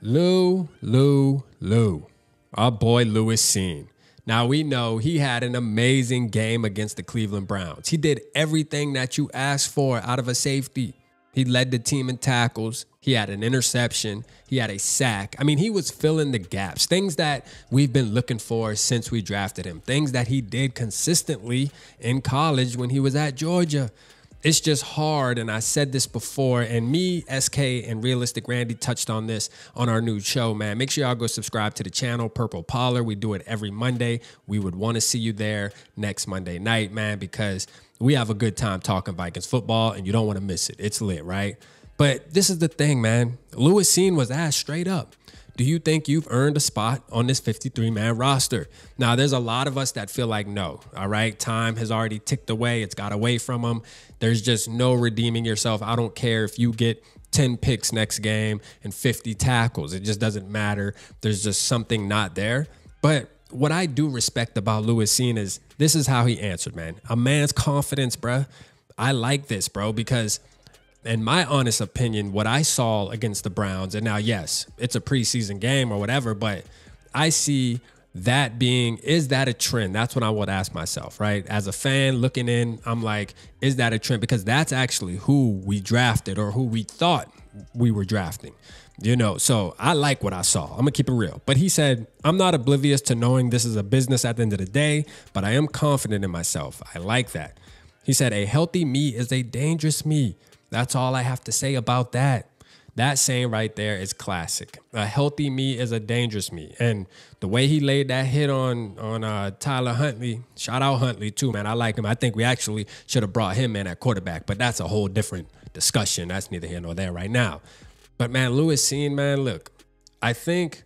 Lou, Lou, Lou. Our boy Lewis Cine. Now we know he had an amazing game against the Cleveland Browns. He did everything that you asked for out of a safety. He led the team in tackles. He had an interception. He had a sack. I mean, he was filling the gaps, things that we've been looking for since we drafted him, things that he did consistently in college when he was at Georgia it's just hard. And I said this before, and me, SK, and Realistic Randy touched on this on our new show, man. Make sure y'all go subscribe to the channel, Purple Parlor. We do it every Monday. We would want to see you there next Monday night, man, because we have a good time talking Vikings football, and you don't want to miss it. It's lit, right? But this is the thing, man. Lewis Cine was asked straight up. Do you think you've earned a spot on this 53 man roster? Now, there's a lot of us that feel like no, all right? Time has already ticked away, it's got away from them. There's just no redeeming yourself. I don't care if you get 10 picks next game and 50 tackles, it just doesn't matter. There's just something not there. But what I do respect about Lewis Cine is this is how he answered, man. A man's confidence, bruh. I like this, bro, because in my honest opinion, what I saw against the Browns, and now, yes, it's a preseason game or whatever, but I see that being, is that a trend? That's what I would ask myself, right? As a fan looking in, I'm like, is that a trend? Because that's actually who we drafted or who we thought we were drafting. You know, so I like what I saw. I'm gonna keep it real. But he said, I'm not oblivious to knowing this is a business at the end of the day, but I am confident in myself. I like that. He said, A healthy me is a dangerous me. That's all I have to say about that. That saying right there is classic. A healthy me is a dangerous me. And the way he laid that hit on on uh, Tyler Huntley, shout out Huntley too, man. I like him. I think we actually should have brought him in at quarterback, but that's a whole different discussion. That's neither here nor there right now. But man, Lewis Cine, man, look, I think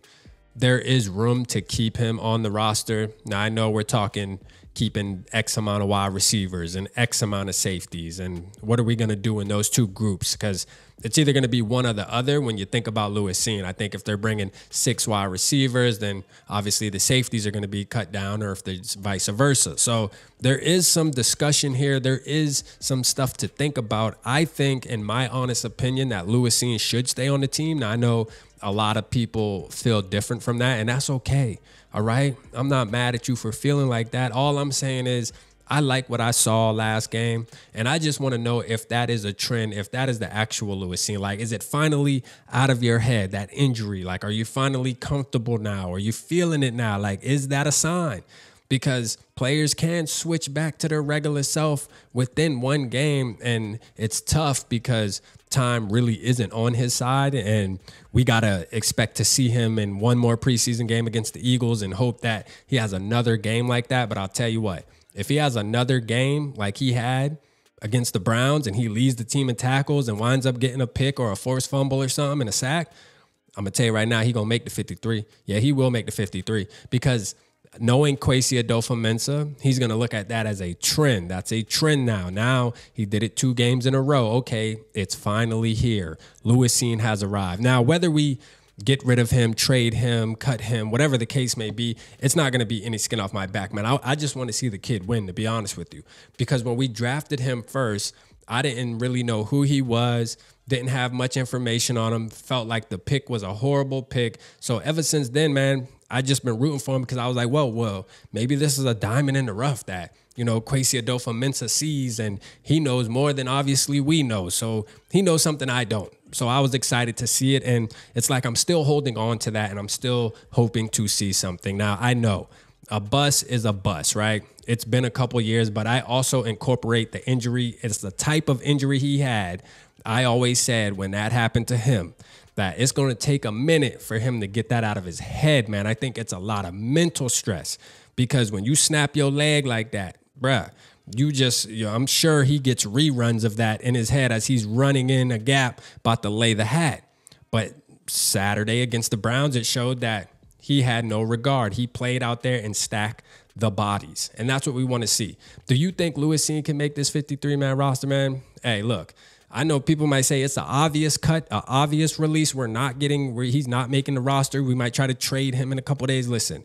there is room to keep him on the roster. Now I know we're talking keeping X amount of wide receivers and X amount of safeties. And what are we going to do in those two groups? Because it's either going to be one or the other when you think about Lewis Cine. I think if they're bringing six wide receivers, then obviously the safeties are going to be cut down, or if there's vice versa. So there is some discussion here. There is some stuff to think about. I think, in my honest opinion, that Lewis Cine should stay on the team. Now, I know a lot of people feel different from that, and that's okay. All right. I'm not mad at you for feeling like that. All I'm saying is, I like what I saw last game, and I just want to know if that is a trend, if that is the actual Lewis Cine. Like, is it finally out of your head that injury? Like, are you finally comfortable now? Are you feeling it now? Like, is that a sign? Because players can switch back to their regular self within one game, and it's tough because time really isn't on his side. And we got to expect to see him in one more preseason game against the Eagles and hope that he has another game like that. But I'll tell you what, if he has another game like he had against the Browns and he leads the team in tackles and winds up getting a pick or a forced fumble or something and a sack, I'm going to tell you right now, he going to make the 53. Yeah, he will make the 53 because – knowing Kwesi Adofo-Mensah, he's going to look at that as a trend. That's a trend now. Now he did it two games in a row. Okay, it's finally here. Lewis Cine has arrived. Now, whether we get rid of him, trade him, cut him, whatever the case may be, it's not going to be any skin off my back, man. I, I just want to see the kid win, to be honest with you. Because when we drafted him first, I didn't really know who he was, didn't have much information on him, felt like the pick was a horrible pick. So ever since then, man, I just been rooting for him because I was like, well, well, maybe this is a diamond in the rough that you know Kwesi Adofo-Mensah sees, and he knows more than obviously we know. So he knows something I don't. So I was excited to see it, and it's like I'm still holding on to that, and I'm still hoping to see something. Now I know a bus is a bus, right? It's been a couple years, but I also incorporate the injury. It's the type of injury he had. I always said when that happened to him that it's going to take a minute for him to get that out of his head, man. I think it's a lot of mental stress because when you snap your leg like that, bruh, you just, you know, I'm sure he gets reruns of that in his head as he's running in a gap about to lay the hat. But Saturday against the Browns, it showed that he had no regard. He played out there and stacked the bodies. And that's what we want to see. Do you think Lewis Cine can make this 53 man roster, man? Hey, look, I know people might say it's an obvious cut, an obvious release. We're not getting where he's not making the roster. We might try to trade him in a couple days. Listen,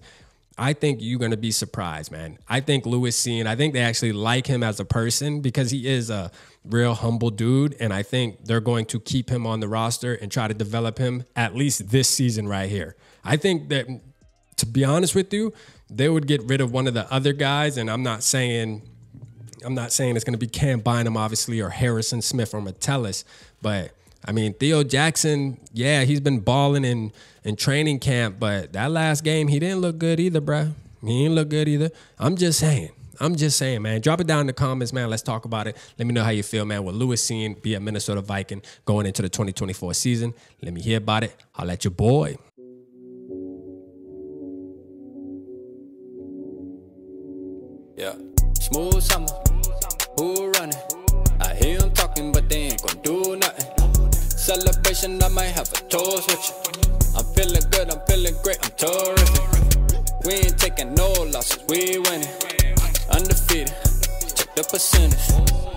I think you're going to be surprised, man. I think Lewis Cine, I think they actually like him as a person because he is a real humble dude. And I think they're going to keep him on the roster and try to develop him at least this season right here. I think that, to be honest with you, they would get rid of one of the other guys. And I'm not saying. I'm not saying it's going to be Cam Bynum, obviously, or Harrison Smith or Metellus, but I mean, Theo Jackson, yeah, he's been balling in, in training camp, but that last game, he didn't look good either, bro. He didn't look good either. I'm just saying. I'm just saying, man. Drop it down in the comments, man. Let's talk about it. Let me know how you feel, man. With Lewis Cine be a Minnesota Viking going into the 2024 season. Let me hear about it. I'll let your boy. Yeah. Smooth summer. Who running? I hear them talking, but they ain't gonna do nothing. Celebration, I might have a toast with you. I'm feeling good, I'm feeling great, I'm terrific. We ain't taking no losses, we winning. Undefeated, check the percentage.